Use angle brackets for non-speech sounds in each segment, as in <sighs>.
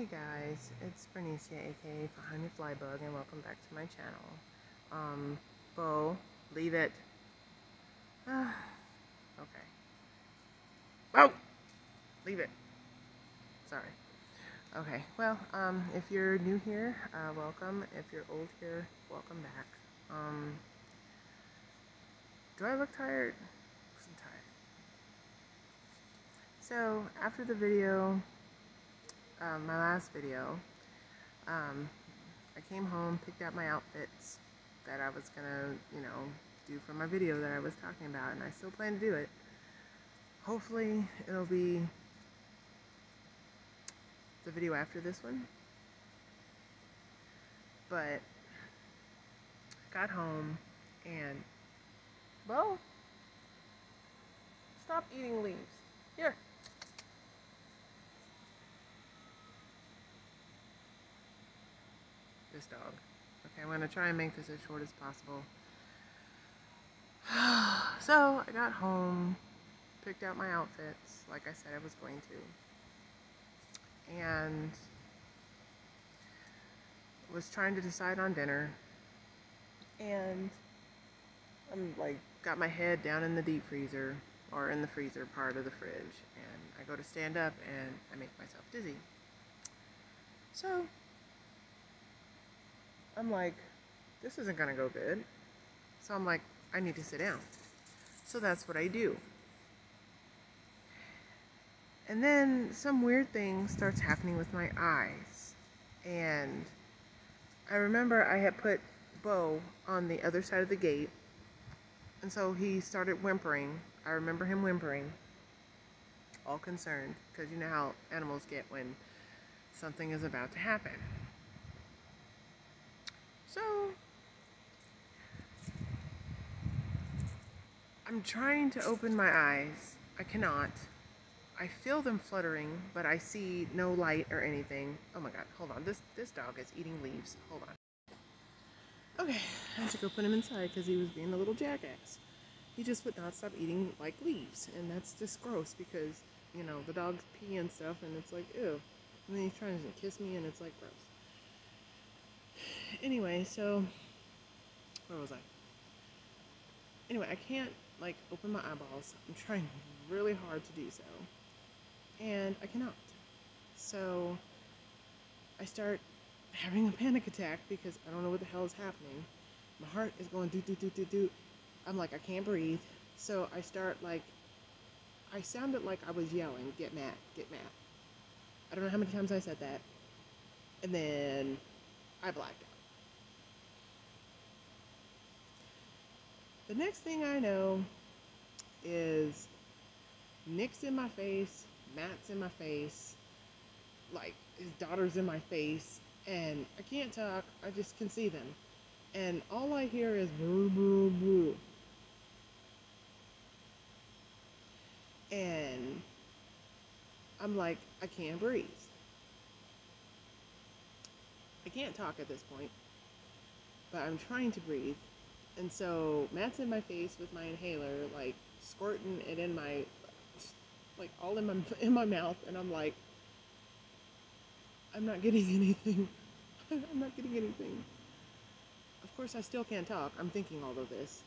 Hey guys, it's Bernicia, aka Behind Your Flybug, and welcome back to my channel. Um, Bo, leave it. Ah, <sighs> okay. Oh! Leave it. Sorry. Okay, well, um, if you're new here, uh, welcome. If you're old here, welcome back. Um, do I look tired? I'm tired. So, after the video, um, my last video, um, I came home, picked out my outfits that I was gonna, you know, do for my video that I was talking about, and I still plan to do it. Hopefully, it'll be the video after this one. But, got home, and, well, stop eating leaves. Here. This dog. Okay, I'm going to try and make this as short as possible. <sighs> so, I got home, picked out my outfits, like I said I was going to, and was trying to decide on dinner, and I'm like, got my head down in the deep freezer, or in the freezer part of the fridge, and I go to stand up, and I make myself dizzy. So, I'm like, this isn't gonna go good. So I'm like, I need to sit down. So that's what I do. And then some weird thing starts happening with my eyes. And I remember I had put Bo on the other side of the gate. And so he started whimpering. I remember him whimpering, all concerned, because you know how animals get when something is about to happen. So, I'm trying to open my eyes. I cannot. I feel them fluttering, but I see no light or anything. Oh my god, hold on. This this dog is eating leaves. Hold on. Okay, I had to go put him inside because he was being a little jackass. He just would not stop eating like leaves, and that's just gross because, you know, the dogs pee and stuff, and it's like, ew. And then he's trying to kiss me, and it's like gross <sighs> anyway, so where was I? Anyway, I can't like open my eyeballs. I'm trying really hard to do so. And I cannot. So I start having a panic attack because I don't know what the hell is happening. My heart is going do do do do do. I'm like I can't breathe. So I start like I sounded like I was yelling, get mad, get mad. I don't know how many times I said that. And then I blacked out. The next thing I know is Nick's in my face, Matt's in my face, like his daughter's in my face, and I can't talk, I just can see them. And all I hear is boo boo boo. And I'm like, I can't breathe. I can't talk at this point, but I'm trying to breathe and so Matt's in my face with my inhaler, like squirting it in my, like all in my <laughs> in my mouth, and I'm like, I'm not getting <laughs> anything. I'm not getting anything. Of course, I still can't talk. I'm thinking all of this.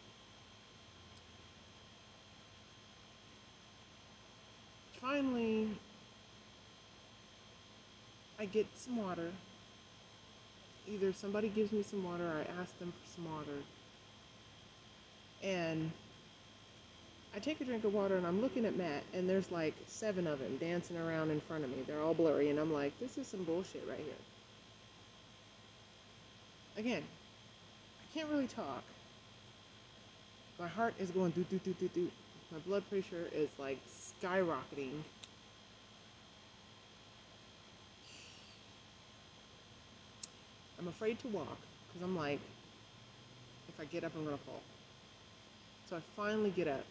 Finally, I get some water. Either somebody gives me some water or I ask them for some water and I take a drink of water and I'm looking at Matt and there's like seven of them dancing around in front of me. They're all blurry and I'm like, this is some bullshit right here. Again, I can't really talk. My heart is going do do do do do. My blood pressure is like skyrocketing. I'm afraid to walk because I'm like, if I get up, I'm to fall. So I finally get up.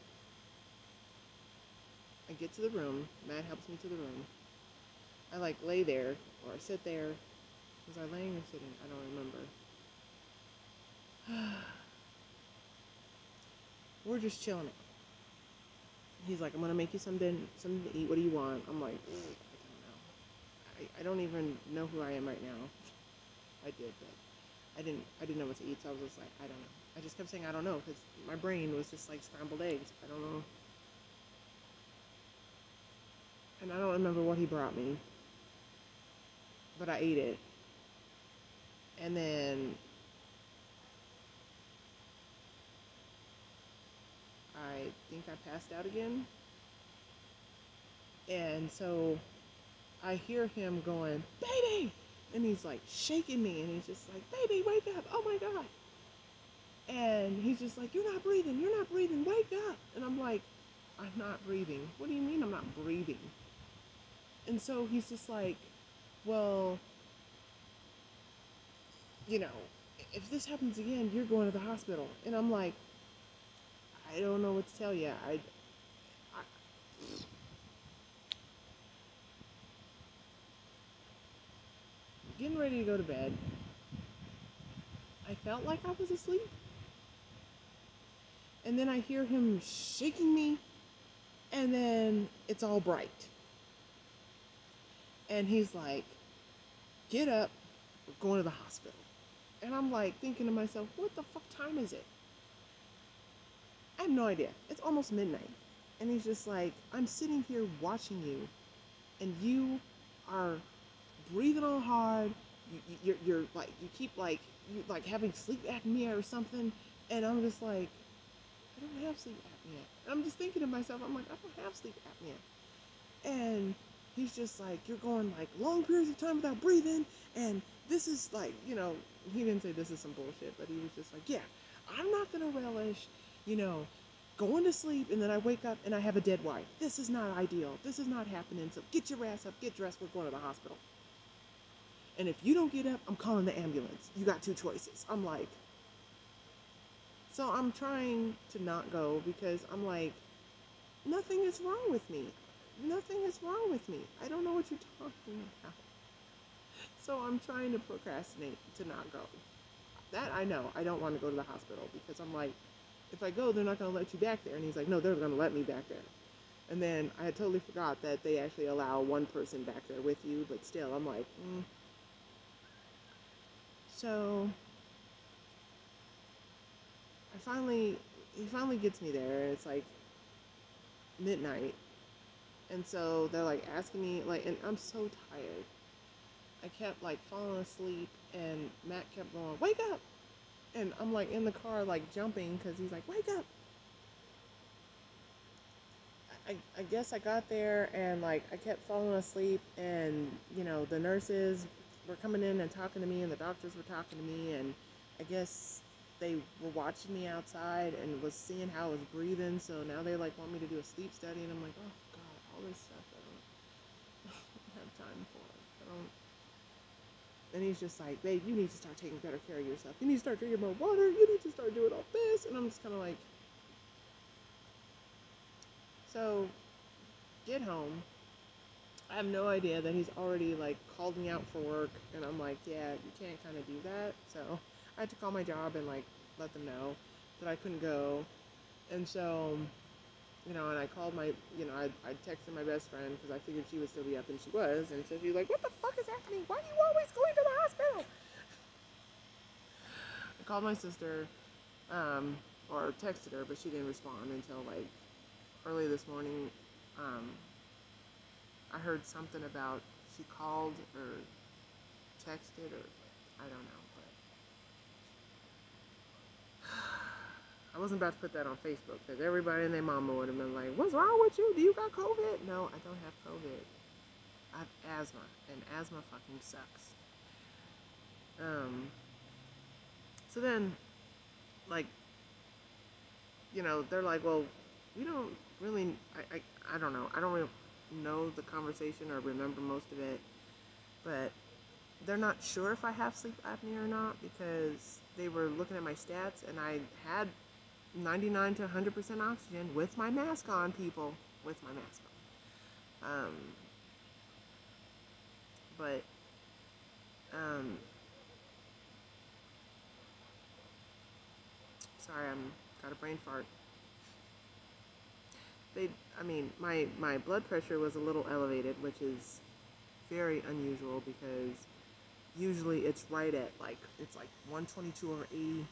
I get to the room. Matt helps me to the room. I like lay there or I sit there. Was I laying or sitting? I don't remember. <sighs> We're just chilling. He's like, I'm gonna make you something, something to eat. What do you want? I'm like, I don't know. I, I don't even know who I am right now. <laughs> I did, but I didn't I didn't know what to eat, so I was just like, I don't know. I just kept saying I don't know because my brain was just like scrambled eggs. I don't know. And I don't remember what he brought me, but I ate it. And then I think I passed out again. And so I hear him going, baby! And he's like shaking me and he's just like, baby, wake up! Oh my God! And he's just like, you're not breathing, you're not breathing, wake up! And I'm like, I'm not breathing. What do you mean I'm not breathing? And so he's just like, well, you know, if this happens again, you're going to the hospital. And I'm like, I don't know what to tell you. I, I getting ready to go to bed. I felt like I was asleep. And then I hear him shaking me, and then it's all bright. And he's like, Get up, we're going to the hospital. And I'm like thinking to myself, What the fuck time is it? I have no idea. It's almost midnight. And he's just like, I'm sitting here watching you, and you are breathing all hard. You, you, you're, you're like, you keep like, you like having sleep apnea or something. And I'm just like, I don't have sleep apnea. And I'm just thinking to myself, I'm like, I don't have sleep apnea. And he's just like, you're going like long periods of time without breathing. And this is like, you know, he didn't say this is some bullshit, but he was just like, yeah, I'm not going to relish you know, going to sleep and then I wake up and I have a dead wife. This is not ideal. This is not happening. So get your ass up, get dressed, we're going to the hospital. And if you don't get up, I'm calling the ambulance. You got two choices. I'm like, so I'm trying to not go because I'm like, nothing is wrong with me. Nothing is wrong with me. I don't know what you're talking about. So I'm trying to procrastinate to not go. That I know. I don't want to go to the hospital because I'm like, if I go, they're not going to let you back there. And he's like, no, they're going to let me back there. And then I had totally forgot that they actually allow one person back there with you, but still, I'm like, mm. so I finally, he finally gets me there, it's like midnight, and so they're like asking me, like, and I'm so tired. I kept like falling asleep, and Matt kept going, wake up, and I'm like in the car, like jumping because he's like, wake up. I, I guess I got there and like I kept falling asleep, and you know, the nurses were coming in and talking to me, and the doctors were talking to me, and I guess they were watching me outside and was seeing how I was breathing. So now they like want me to do a sleep study, and I'm like, oh god, all this stuff I don't, <laughs> have time for. I don't and he's just like, babe, you need to start taking better care of yourself. You need to start drinking more water. You need to start doing all this. And I'm just kind of like, so get home. I have no idea that he's already like called me out for work. And I'm like, yeah, you can't kind of do that. So I had to call my job and like let them know that I couldn't go. And so you know, and I called my, you know, I, I texted my best friend because I figured she would still be up, and she was. And so she's like, "What the fuck is happening? Why are you always going to the hospital?" I called my sister, um, or texted her, but she didn't respond until like early this morning. Um, I heard something about she called or texted or I don't know. I wasn't about to put that on Facebook because everybody and their mama would have been like, What's wrong with you? Do you got COVID? No, I don't have COVID. I have asthma, and asthma fucking sucks. Um, so then, like, you know, they're like, Well, we don't really, I, I, I don't know. I don't really know the conversation or remember most of it, but they're not sure if I have sleep apnea or not because they were looking at my stats and I had 99 to 100% oxygen with my mask on, people. With my mask on. Um, but, um, sorry, I'm got a brain fart. They, I mean, my, my blood pressure was a little elevated, which is very unusual because usually it's right at like it's like 122 over 80, like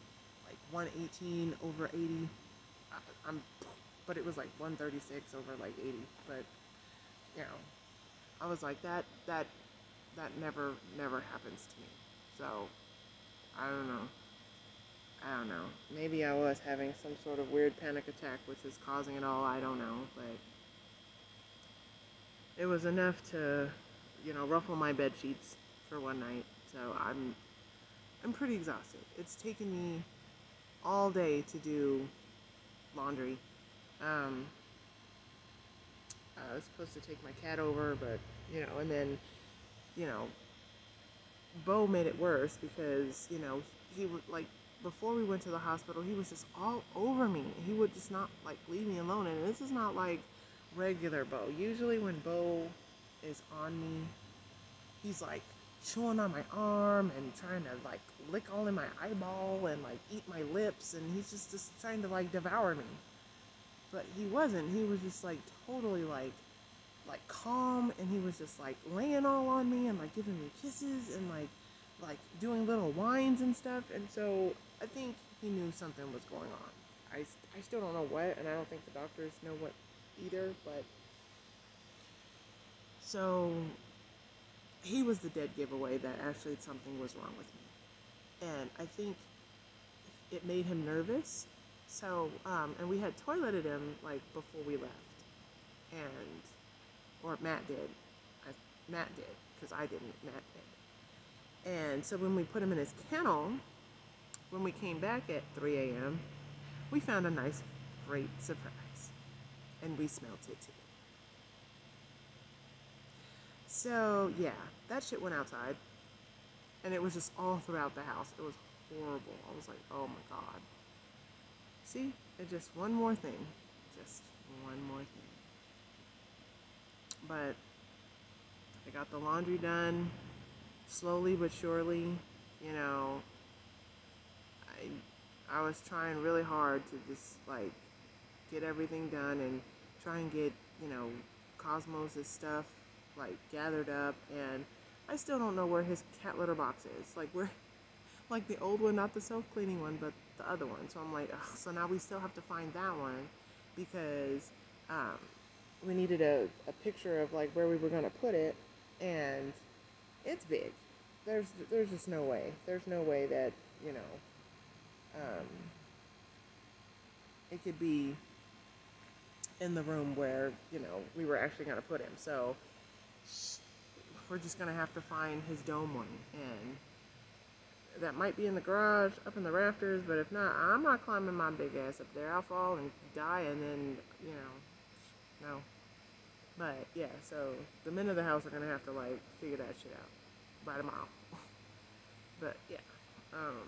118 over 80. I, I'm, but it was like 136 over like 80. But you know, I was like that that that never never happens to me. So I don't know. I don't know. Maybe I was having some sort of weird panic attack, which is causing it all. I don't know, but it was enough to, you know, ruffle my bed sheets for one night. So I'm, I'm pretty exhausted. It's taken me all day to do laundry. Um, I was supposed to take my cat over, but you know, and then, you know, Bo made it worse because you know he would like before we went to the hospital, he was just all over me. He would just not like leave me alone. And this is not like regular Bo. Usually when Bo is on me, he's like chewing on my arm and trying to like lick all in my eyeball and like eat my lips and he's just just trying to like devour me. But he wasn't. He was just like totally like like calm and he was just like laying all on me and like giving me kisses and like like doing little whines and stuff and so I think he knew something was going on. I, I still don't know what, and I don't think the doctors know what either, but. So he was the dead giveaway that actually something was wrong with me. And I think it made him nervous. So, um, and we had toileted him like before we left. And, or Matt did. I, Matt did, because I didn't, Matt did. And so when we put him in his kennel, when we came back at 3 a.m., we found a nice, great surprise. And we smelt it too. So, yeah, that shit went outside. And it was just all throughout the house. It was horrible. I was like, oh my God. See? It's just one more thing. Just one more thing. But I got the laundry done slowly but surely. You know, I I was trying really hard to just like get everything done and try and get you know Cosmos' stuff like gathered up and I still don't know where his cat litter box is like where <laughs> like the old one not the self-cleaning one but the other one so I'm like Ugh. so now we still have to find that one because um, we needed a, a picture of like where we were going to put it and it's big there's there's just no way there's no way that you know um, it could be in the room where you know we were actually going to put him. So we're just going to have to find his dome one, and that might be in the garage, up in the rafters. But if not, I'm not climbing my big ass up there. I'll fall and die, and then you know, no. But yeah, so the men of the house are gonna have to like figure that shit out by tomorrow. <laughs> but yeah. Um,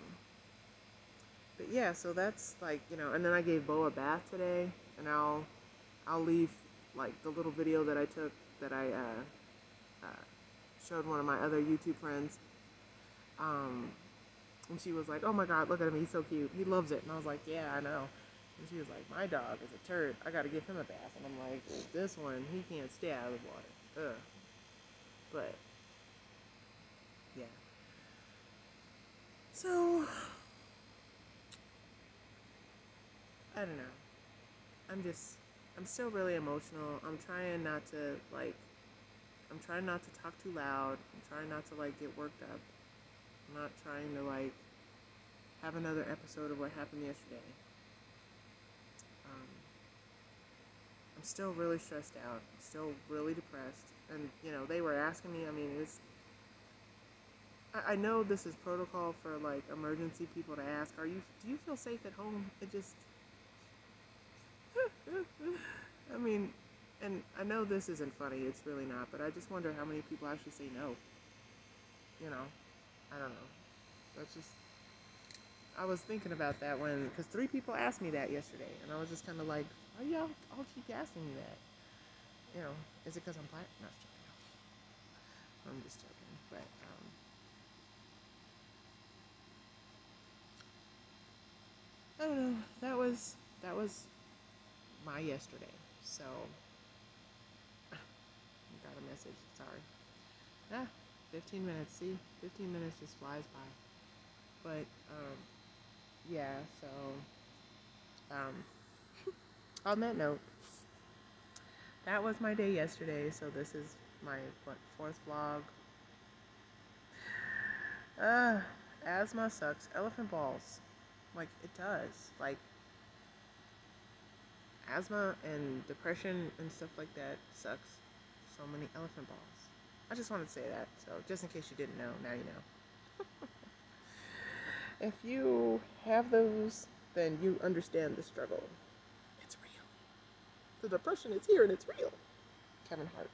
but yeah, so that's like you know, and then I gave Bo a bath today, and I'll I'll leave like the little video that I took that I uh, showed one of my other YouTube friends. Um, and she was like, "Oh my God, look at him! He's so cute. He loves it." And I was like, "Yeah, I know." And she was like, "My dog is a turd. I got to give him a bath." And I'm like, "This one, he can't stay out of the water." Ugh. But yeah. So I don't know. I'm just, I'm still really emotional. I'm trying not to, like, I'm trying not to talk too loud. I'm trying not to, like, get worked up. I'm not trying to, like, have another episode of what happened yesterday. Um, I'm still really stressed out. I'm still really depressed. And, you know, they were asking me, I mean, it's, I, I know this is protocol for, like, emergency people to ask, are you, do you feel safe at home? It just, <laughs> I mean, and I know this isn't funny, it's really not, but I just wonder how many people actually say no. You know, I don't know. That's just, I was thinking about that when, because three people asked me that yesterday, and I was just kind of like, why y'all all keep asking me that? You know, is it because I'm black? Joking. I'm just joking, but, um, I don't know. That was, that was my yesterday. So, got a message. Sorry. ah, 15 minutes. See, 15 minutes just flies by. But, um, yeah, so, um, <laughs> on that note, that was my day yesterday. So this is my, what, fourth vlog. Uh, asthma sucks. Elephant balls. Like, it does. Like, asthma and depression and stuff like that sucks. So many elephant balls. I just wanted to say that. So, just in case you didn't know, now you know. <laughs> if you have those, then you understand the struggle. It's real. The depression is here and it's real. Kevin Hart.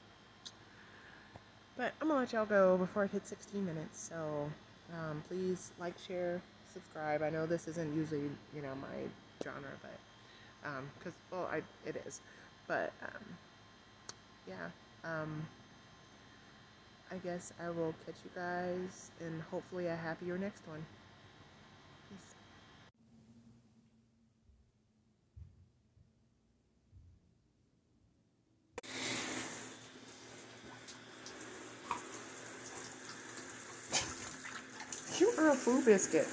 But I'm gonna let y'all go before it hits 16 minutes. So um, please like, share, subscribe. I know this isn't usually, you know, my genre, but because um, well, I it is, but um, yeah. Um, I guess I will catch you guys in hopefully a happier next one. You are a food biscuit.